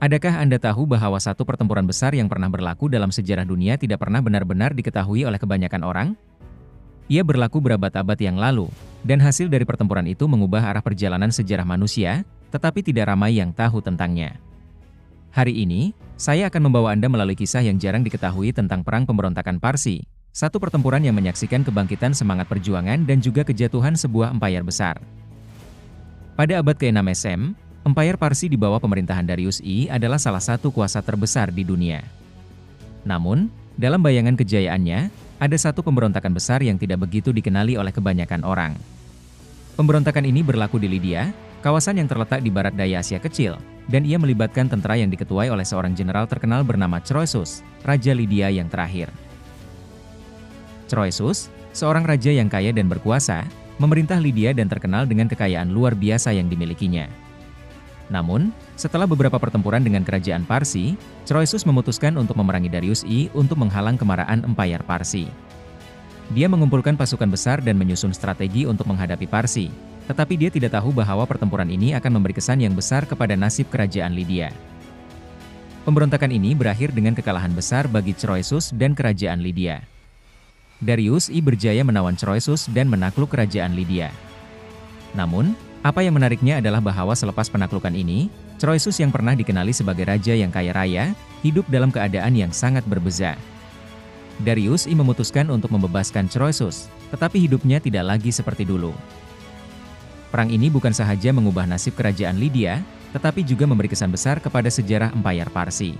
Adakah Anda tahu bahwa satu pertempuran besar yang pernah berlaku dalam sejarah dunia tidak pernah benar-benar diketahui oleh kebanyakan orang? Ia berlaku berabad-abad yang lalu, dan hasil dari pertempuran itu mengubah arah perjalanan sejarah manusia, tetapi tidak ramai yang tahu tentangnya. Hari ini, saya akan membawa Anda melalui kisah yang jarang diketahui tentang Perang Pemberontakan Parsi, satu pertempuran yang menyaksikan kebangkitan semangat perjuangan dan juga kejatuhan sebuah empayar besar. Pada abad ke-6 SM, Empire Parsi di bawah pemerintahan Darius I adalah salah satu kuasa terbesar di dunia. Namun, dalam bayangan kejayaannya, ada satu pemberontakan besar yang tidak begitu dikenali oleh kebanyakan orang. Pemberontakan ini berlaku di Lydia, kawasan yang terletak di barat daya Asia Kecil, dan ia melibatkan tentara yang diketuai oleh seorang jenderal terkenal bernama Croesus, Raja Lydia yang terakhir. Croesus, seorang raja yang kaya dan berkuasa, memerintah Lydia dan terkenal dengan kekayaan luar biasa yang dimilikinya. Namun, setelah beberapa pertempuran dengan kerajaan Parsi, Croesus memutuskan untuk memerangi Darius I untuk menghalang kemarahan Empire Parsi. Dia mengumpulkan pasukan besar dan menyusun strategi untuk menghadapi Parsi, tetapi dia tidak tahu bahwa pertempuran ini akan memberi kesan yang besar kepada nasib kerajaan Lydia. Pemberontakan ini berakhir dengan kekalahan besar bagi Croesus dan kerajaan Lydia. Darius I berjaya menawan Croesus dan menakluk kerajaan Lydia. Namun, apa yang menariknya adalah bahwa selepas penaklukan ini, Croesus yang pernah dikenali sebagai raja yang kaya raya, hidup dalam keadaan yang sangat berbeza. Darius I memutuskan untuk membebaskan Croesus, tetapi hidupnya tidak lagi seperti dulu. Perang ini bukan sahaja mengubah nasib kerajaan Lydia, tetapi juga memberi kesan besar kepada sejarah Empire Parsi.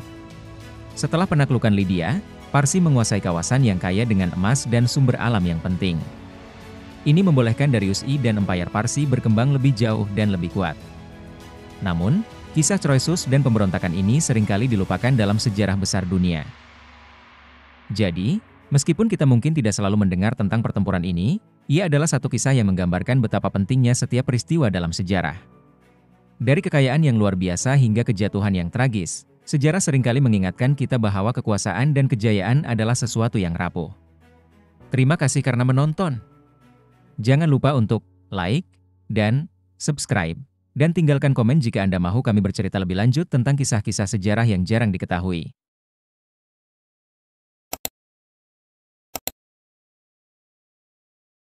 Setelah penaklukan Lydia, Parsi menguasai kawasan yang kaya dengan emas dan sumber alam yang penting. Ini membolehkan Darius I dan Empire Parsi berkembang lebih jauh dan lebih kuat. Namun, kisah Croesus dan pemberontakan ini sering kali dilupakan dalam sejarah besar dunia. Jadi, meskipun kita mungkin tidak selalu mendengar tentang pertempuran ini, ia adalah satu kisah yang menggambarkan betapa pentingnya setiap peristiwa dalam sejarah. Dari kekayaan yang luar biasa hingga kejatuhan yang tragis, sejarah sering kali mengingatkan kita bahwa kekuasaan dan kejayaan adalah sesuatu yang rapuh. Terima kasih karena menonton. Jangan lupa untuk like dan subscribe, dan tinggalkan komen jika Anda mau kami bercerita lebih lanjut tentang kisah-kisah sejarah yang jarang diketahui.